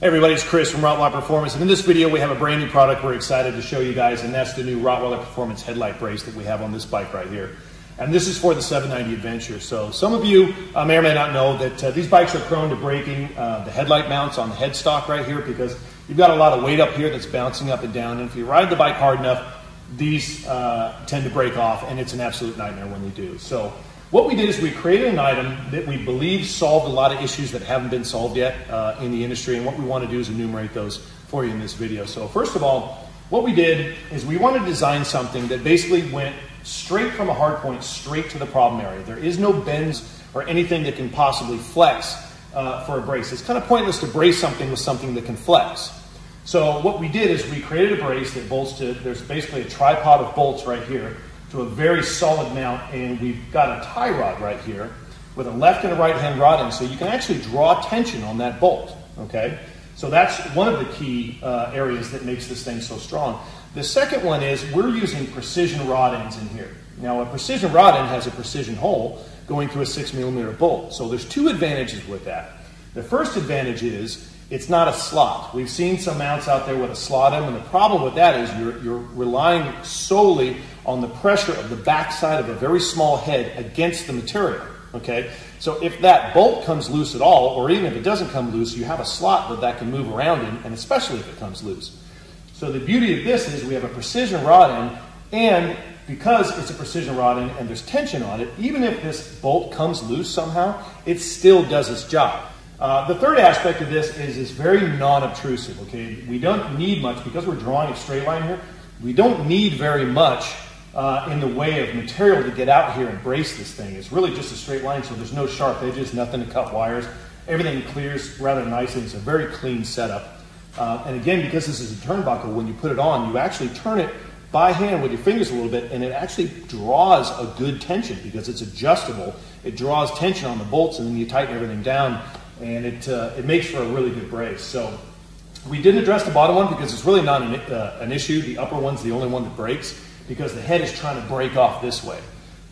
Hey everybody, it's Chris from Rottweiler Performance, and in this video we have a brand new product we're excited to show you guys, and that's the new Rottweiler Performance headlight brace that we have on this bike right here. And this is for the 790 Adventure. So some of you uh, may or may not know that uh, these bikes are prone to breaking uh, the headlight mounts on the headstock right here because you've got a lot of weight up here that's bouncing up and down, and if you ride the bike hard enough, these uh, tend to break off, and it's an absolute nightmare when they do. So what we did is we created an item that we believe solved a lot of issues that haven't been solved yet uh, in the industry, and what we want to do is enumerate those for you in this video. So first of all, what we did is we wanted to design something that basically went straight from a hard point straight to the problem area. There is no bends or anything that can possibly flex uh, for a brace. It's kind of pointless to brace something with something that can flex. So what we did is we created a brace that bolts to, there's basically a tripod of bolts right here to a very solid mount, and we've got a tie rod right here with a left and a right hand rod in, so you can actually draw tension on that bolt, okay? So that's one of the key uh, areas that makes this thing so strong. The second one is we're using precision rod ends in here. Now a precision rod end has a precision hole going through a six millimeter bolt. So there's two advantages with that. The first advantage is it's not a slot. We've seen some mounts out there with a slot in, and the problem with that is you're, you're relying solely on the pressure of the backside of a very small head against the material. Okay, so if that bolt comes loose at all, or even if it doesn't come loose, you have a slot that that can move around in, and especially if it comes loose. So the beauty of this is we have a precision rod end, and because it's a precision rod end and there's tension on it, even if this bolt comes loose somehow, it still does its job. Uh, the third aspect of this is it's very non-obtrusive, okay? We don't need much, because we're drawing a straight line here, we don't need very much uh, in the way of material to get out here and brace this thing. It's really just a straight line, so there's no sharp edges, nothing to cut wires. Everything clears rather nicely. It's a very clean setup. Uh, and again, because this is a turnbuckle, when you put it on, you actually turn it by hand with your fingers a little bit, and it actually draws a good tension because it's adjustable. It draws tension on the bolts, and then you tighten everything down and it, uh, it makes for a really good brace. So we didn't address the bottom one because it's really not an, uh, an, issue. The upper one's the only one that breaks because the head is trying to break off this way.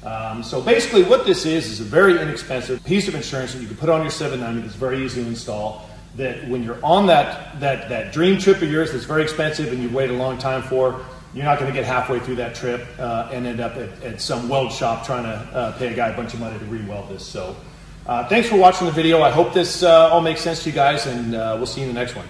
Um, so basically what this is is a very inexpensive piece of insurance that you can put on your 790 that's very easy to install that when you're on that, that, that dream trip of yours that's very expensive and you wait a long time for, you're not going to get halfway through that trip uh, and end up at, at, some weld shop trying to uh, pay a guy a bunch of money to re-weld this. So uh, thanks for watching the video. I hope this uh, all makes sense to you guys, and uh, we'll see you in the next one.